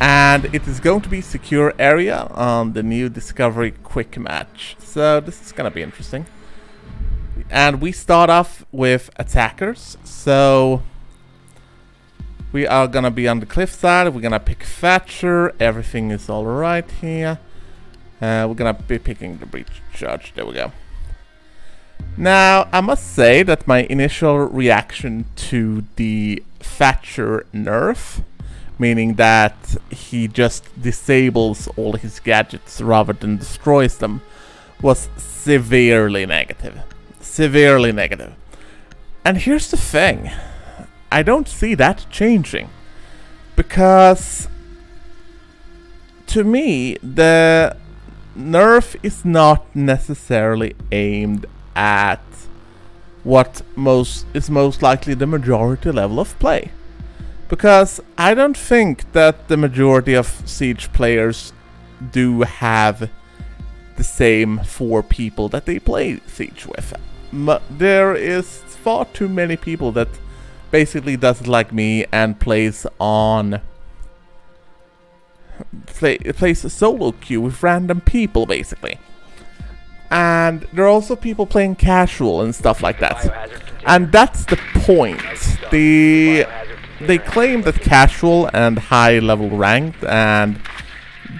and it is going to be secure area on the new Discovery Quick Match. So this is going to be interesting. And we start off with attackers. So we are going to be on the cliff side. We're going to pick Thatcher. Everything is alright here. Uh, we're going to be picking the breach charge. There we go. Now, I must say that my initial reaction to the Thatcher nerf meaning that he just disables all his gadgets rather than destroys them, was severely negative. Severely negative. And here's the thing. I don't see that changing. Because to me, the nerf is not necessarily aimed at what most is most likely the majority level of play. Because I don't think that the majority of Siege players do have the same four people that they play Siege with. But there is far too many people that basically does it like me and plays on play, plays solo queue with random people basically. And there are also people playing casual and stuff like that. And that's the point. The they claim that casual and high level ranked and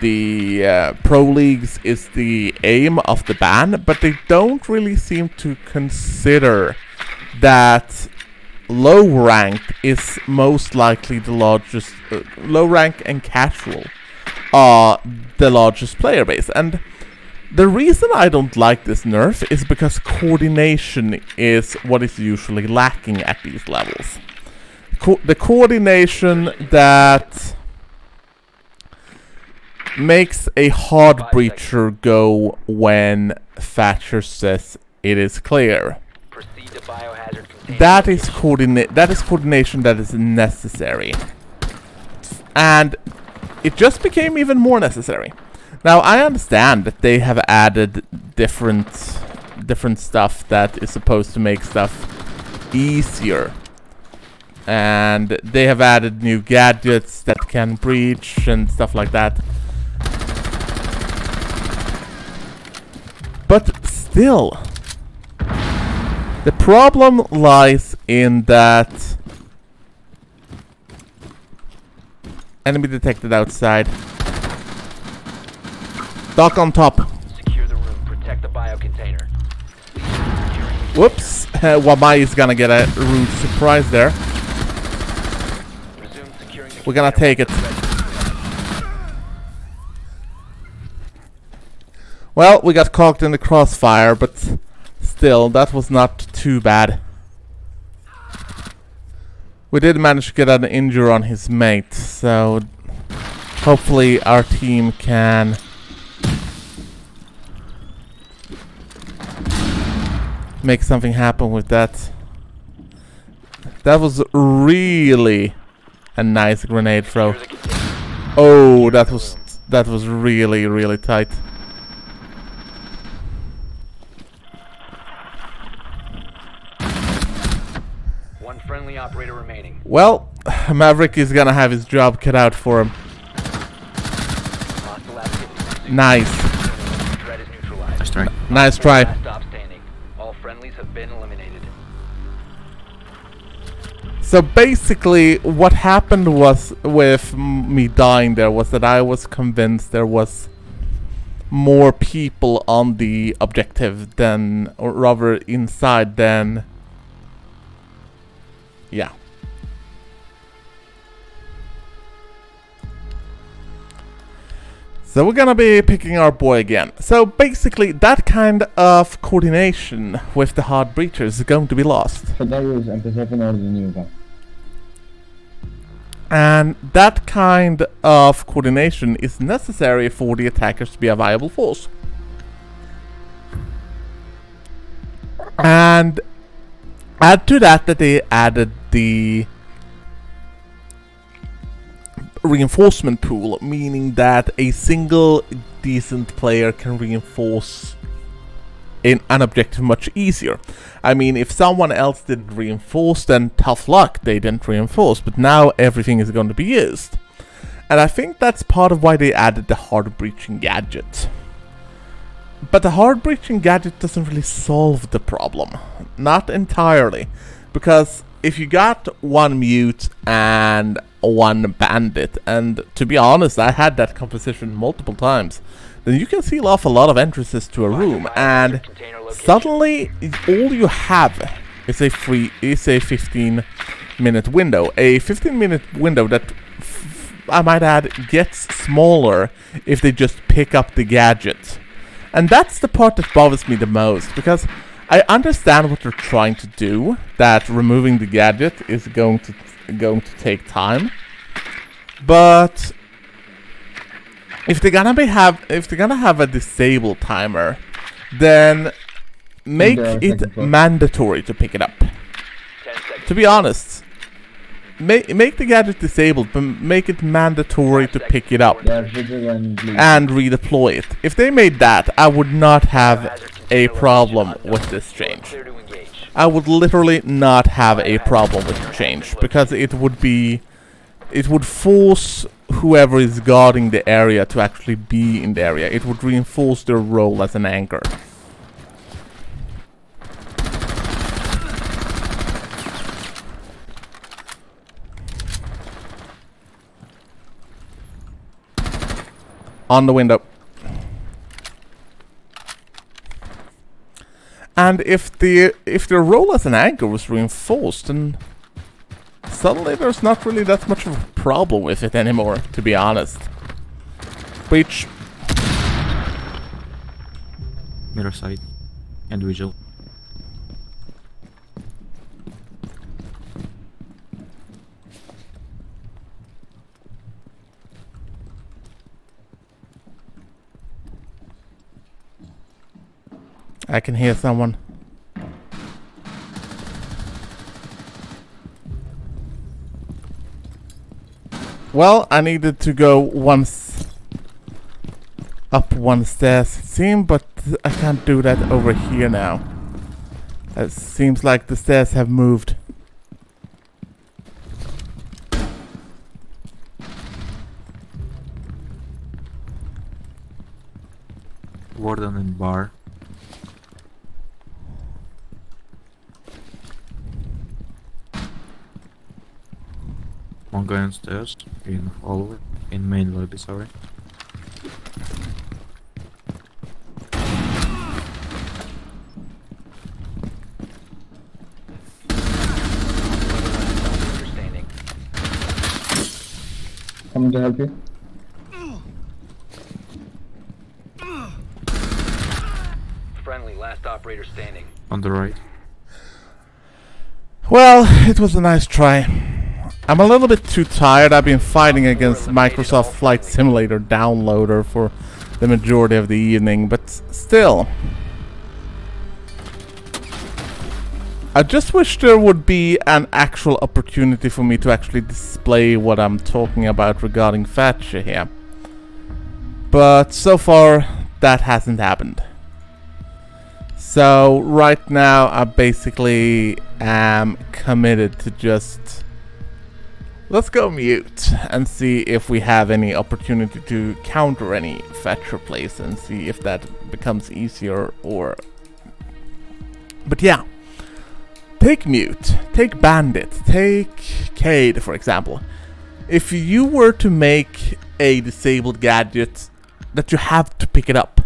the uh, pro leagues is the aim of the ban, but they don't really seem to consider that low ranked is most likely the largest uh, low rank and casual are the largest player base. And the reason I don't like this nerf is because coordination is what is usually lacking at these levels co the coordination that makes a hard breacher go when Thatcher says it is clear. That is coordinate that is coordination that is necessary. And it just became even more necessary. Now I understand that they have added different different stuff that is supposed to make stuff easier and they have added new gadgets that can breach and stuff like that. But still, the problem lies in that enemy detected outside. Dock on top. Secure the room. Protect the biocontainer. Whoops. Wamai is gonna get a rude surprise there. We're gonna take it. Well, we got caught in the crossfire, but still, that was not too bad. We did manage to get an injury on his mate, so hopefully our team can make something happen with that. That was really a nice grenade throw. Oh, that was that was really really tight. One friendly operator remaining. Well, Maverick is gonna have his job cut out for him. Nice. Nice try. All friendlies have been eliminated. So basically, what happened was with me dying there was that I was convinced there was more people on the objective than, or rather inside than, yeah. So we're gonna be picking our boy again. So basically, that kind of coordination with the hard breachers is going to be lost. And that kind of coordination is necessary for the attackers to be a viable force. And add to that that they added the reinforcement pool, meaning that a single decent player can reinforce in an objective much easier. I mean, if someone else didn't reinforce, then tough luck, they didn't reinforce, but now everything is going to be used. And I think that's part of why they added the hard breaching gadget. But the hard breaching gadget doesn't really solve the problem. Not entirely. Because if you got one mute and one bandit, and to be honest, I had that composition multiple times, then you can seal off a lot of entrances to a room, and suddenly all you have is a free is a 15 minute window. A 15 minute window that I might add gets smaller if they just pick up the gadget. And that's the part that bothers me the most because I understand what they're trying to do, that removing the gadget is going to going to take time. But if they're gonna be have if they're gonna have a disable timer, then make it mandatory to pick it up. To be honest, make make the gadget disabled, but make it mandatory to pick it up and redeploy it. If they made that, I would not have a problem with this change. I would literally not have a problem with the change because it would be it would force whoever is guarding the area to actually be in the area. It would reinforce their role as an anchor. On the window. And if the if the role as an anchor was reinforced, then suddenly there's not really that much of a problem with it anymore, to be honest. Which mirror side and visual. I can hear someone. Well, I needed to go once up one stairs, it seemed, but I can't do that over here now. It seems like the stairs have moved. Warden and bar. One guy on stairs in hallway, in main lobby, sorry. Standing. Coming to help you. Friendly, last operator standing. On the right. Well, it was a nice try. I'm a little bit too tired. I've been fighting against Microsoft Flight Simulator downloader for the majority of the evening, but still. I just wish there would be an actual opportunity for me to actually display what I'm talking about regarding Thatcher here. But so far, that hasn't happened. So right now, I basically am committed to just... Let's go mute and see if we have any opportunity to counter any Thatcher plays and see if that becomes easier or... But yeah. Take Mute, take Bandit, take Kaid for example. If you were to make a disabled gadget that you have to pick it up,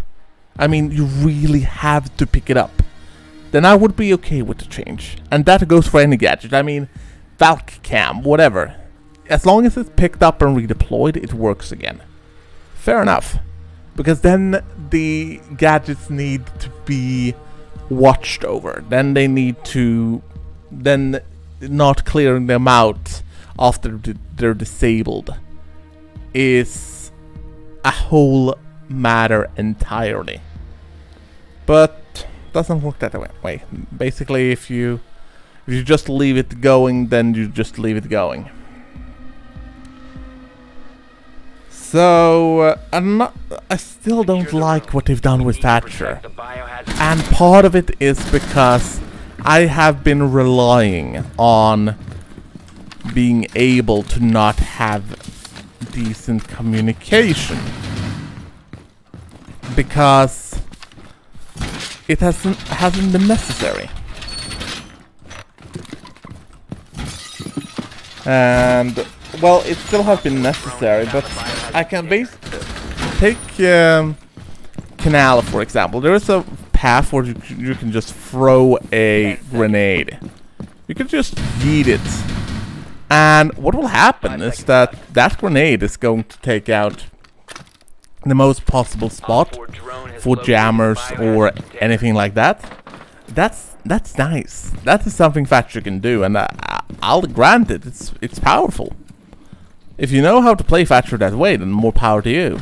I mean you really have to pick it up, then I would be okay with the change. And that goes for any gadget, I mean Valk Cam, whatever. As long as it's picked up and redeployed, it works again. Fair enough. Because then the gadgets need to be watched over. Then they need to, then not clearing them out after they're disabled is a whole matter entirely. But doesn't work that way. Basically, if you if you just leave it going, then you just leave it going. So uh, I'm not. I still don't like what they've done with Thatcher. And part of it is because I have been relying on being able to not have decent communication. Because it hasn't hasn't been necessary. And well, it still has been necessary, but I can base take um, Canal for example. There is a path where you, you can just throw a grenade. You can just yeet it, and what will happen is that that grenade is going to take out the most possible spot Op 4 drone has for jammers or anything like that. That's that's nice. That is something Thatcher can do, and I, I- I'll grant it. It's it's powerful. If you know how to play Thatcher that way, then more power to you.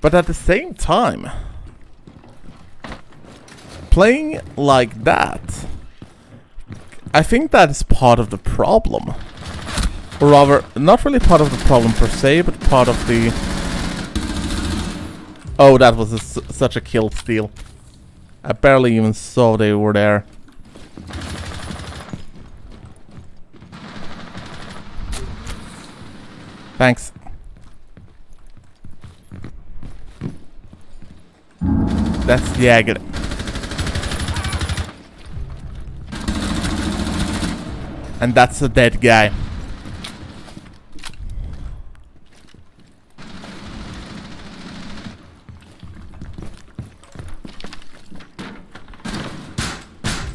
But at the same time, playing like that, I think that is part of the problem. Or rather, not really part of the problem per se, but part of the... Oh, that was a such a kill steal. I barely even saw they were there. Thanks. That's Jäger. And that's a dead guy.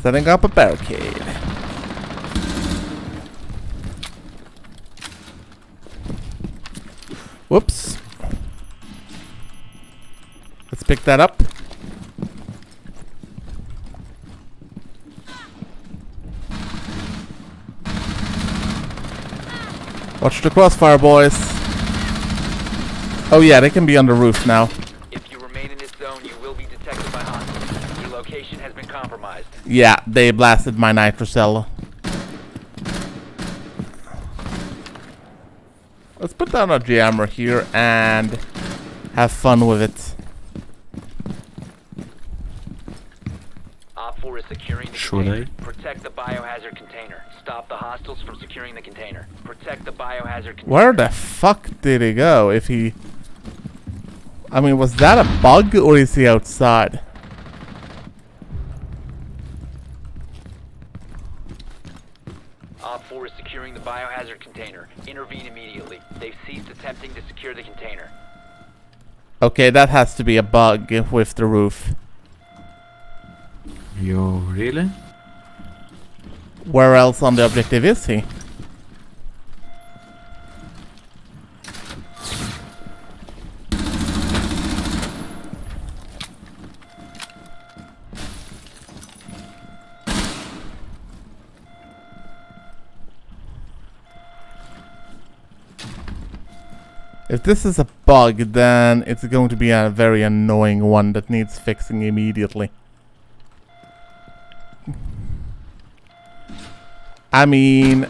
Setting up a barricade. Whoops. Let's pick that up. Watch the crossfire, boys. Oh yeah, they can be on the roof now. If you remain in this zone, you will be detected by hostiles. Your location has been compromised. Yeah, they blasted my nitrocell. Let's put down a jammer here and have fun with it. Op 4 is securing the Should container. Protect the biohazard container. Stop the hostiles from securing the container. Protect the biohazard container. Where the fuck did he go? If he... I mean, was that a bug or is he outside? Op 4 is securing the biohazard container. Intervene immediately. They've ceased attempting to secure the container. Okay, that has to be a bug with the roof. Yo, really? Where else on the objective is he? If this is a bug, then it's going to be a very annoying one that needs fixing immediately. I mean...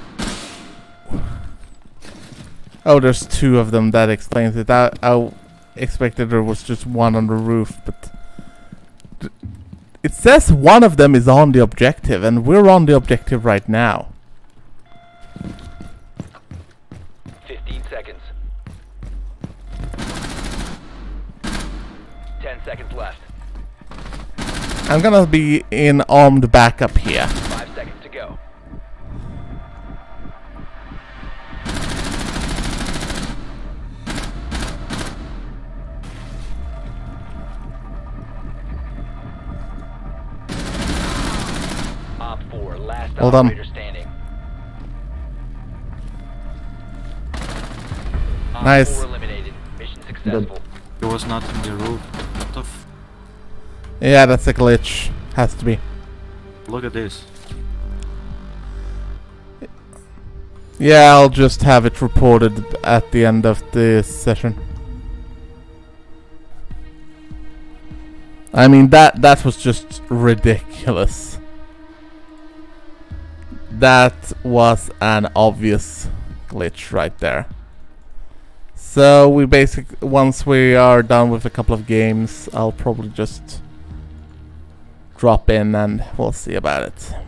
Oh, there's two of them. That explains it. I, I expected there was just one on the roof, but... It says one of them is on the objective, and we're on the objective right now. I'm gonna be in armed backup here. 5 seconds to go. Op 4, last Hold on. standing. Op Nice. 4 eliminated. Mission successful. It was not in the roof. What the f- Yeah, that's a glitch. Has to be. Look at this. Yeah, I'll just have it reported at the end of the session. I mean that that was just ridiculous. That was an obvious glitch right there. So we basic once we are done with a couple of games, I'll probably just drop in and we'll see about it.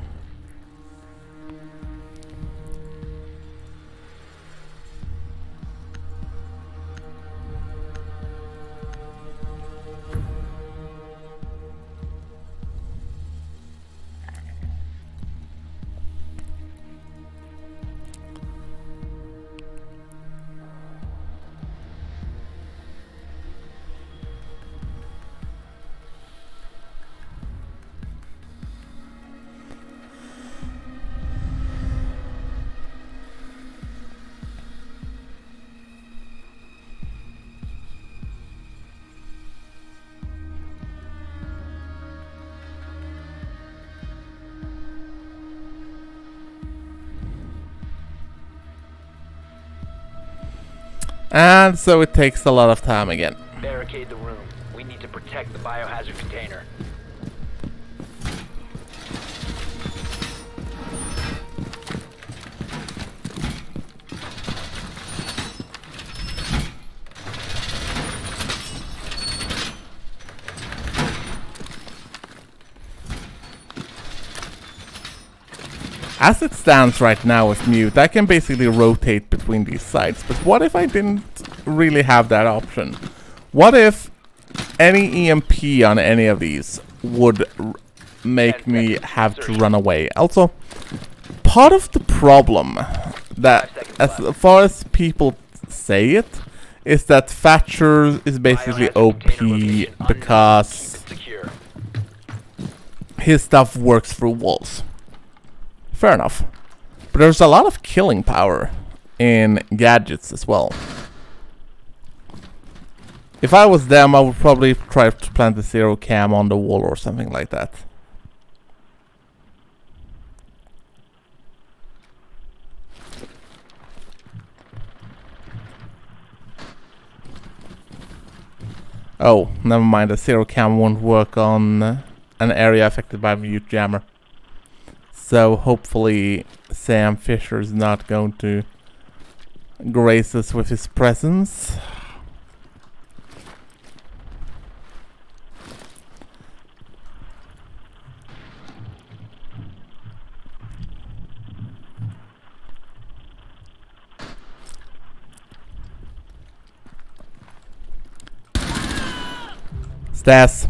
And so it takes a lot of time again. Barricade the room. We need to protect the biohazard container. As it stands right now with mute, I can basically rotate between these sites. But what if I didn't really have that option? What if any EMP on any of these would make me have to run away? Also, part of the problem that, as far as people say it, is that Thatcher is basically OP container location unknown. because Keep it secure. his stuff works through walls. Fair enough. But there's a lot of killing power in gadgets as well. If I was them, I would probably try to plant a zero cam on the wall or something like that. Oh, never mind. The zero cam won't work on an area affected by mute jammer. So hopefully Sam Fisher is not going to grace us with his presence. Stas.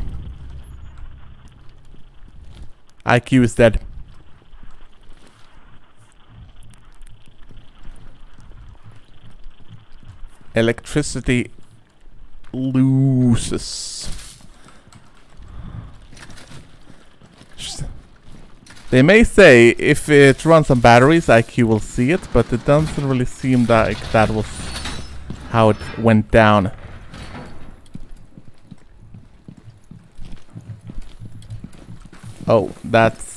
IQ is dead. Electricity loses. They may say if it runs on batteries, IQ will see it, but it doesn't really seem like that was how it went down. Oh, that's...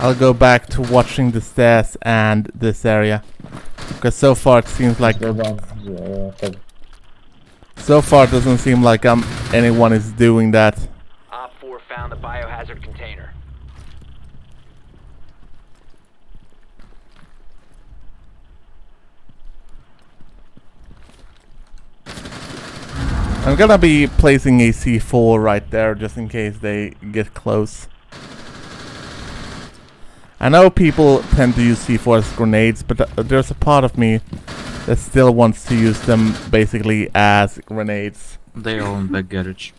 I'll go back to watching the stairs and this area. Because so far it seems like... So far it doesn't seem like um anyone is doing that. Op 4 found the biohazard container. I'm gonna be placing a C4 right there just in case they get close. I know people tend to use C4 as grenades, but th- there's a part of me that still wants to use them basically as grenades. They are all in back garage.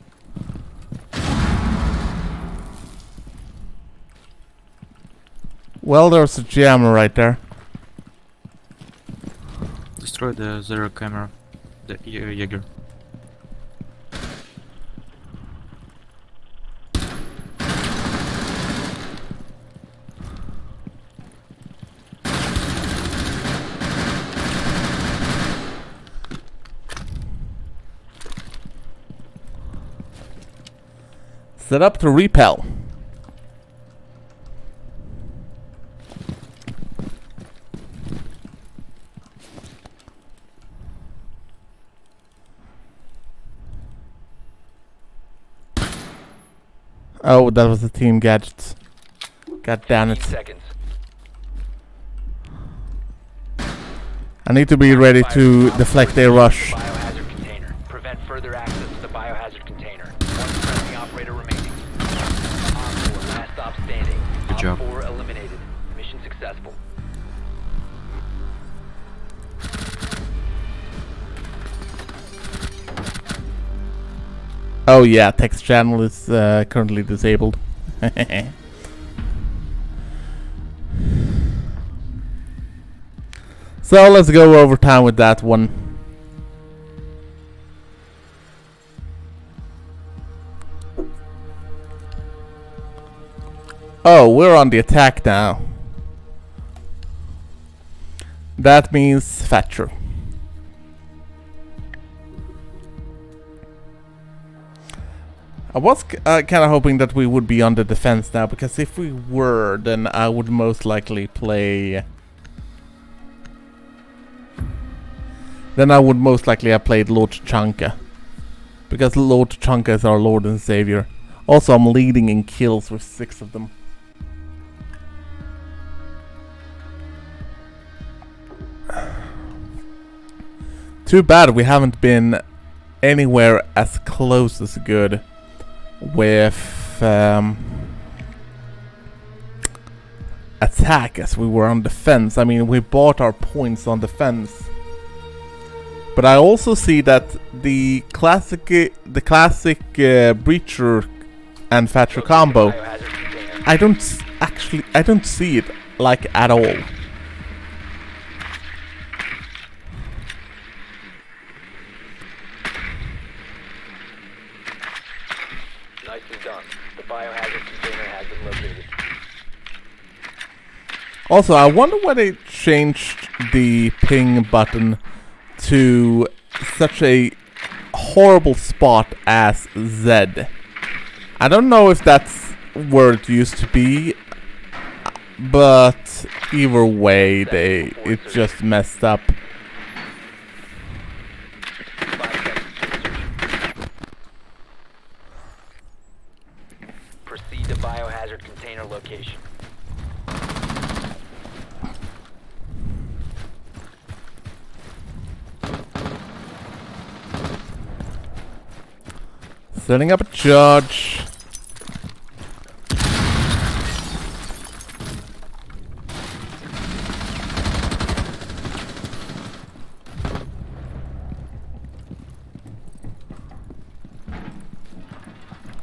Well, there's a jammer right there. Destroy the zero camera. The Jaeger. Set up to repel. Oh, that was the team gadgets. God damn it. seconds. I need to be ready to deflect 4 a secured rush. Oh yeah, text channel is uh, currently disabled. so let's go over time with that one. Oh, we're on the attack now. That means Thatcher. I was uh, kind of hoping that we would be on the defense now, because if we were, then I would most likely play... Then I would most likely have played Lord Tachanka. Because Lord Tachanka is our Lord and Savior. Also, I'm leading in kills with six of them. Too bad we haven't been anywhere as close as good with um, attack as we were on defense. I mean, we bought our points on defense. But I also see that the classic, the classic uh, breacher and Thatcher combo, I don't actually, I don't see it like at all. Also, I wonder why they changed the ping button to such a horrible spot as Z. I don't know if that's where it used to be, but either way, they it just messed up. Proceed to biohazard container location. Setting up a charge.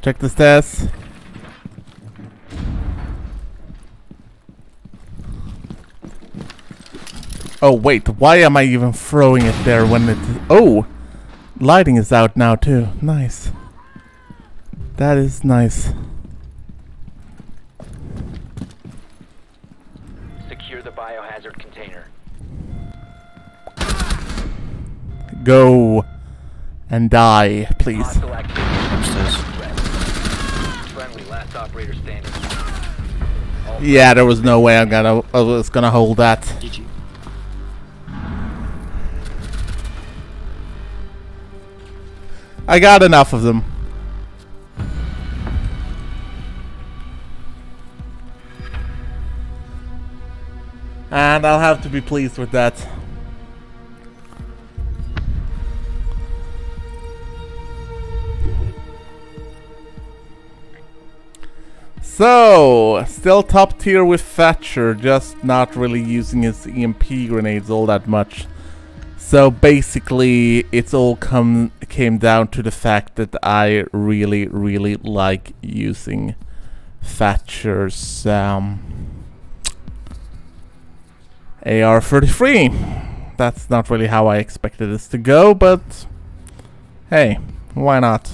Check the stairs. Oh wait, why am I even throwing it there when it... Oh! Lighting is out now too. Nice. That is nice. Secure the biohazard container. Go and die, please. Hostile activity. Upstairs. Threat. Friendly, last operator standing. Yeah, there was no way I'm gonna I was gonna hold that. GG. I got enough of them. And I'll have to be pleased with that. So, still top tier with Thatcher, just not really using his EMP grenades all that much. So basically, it's all come came down to the fact that I really, really like using Thatcher's um, AR-33. That's not really how I expected this to go, but hey, why not?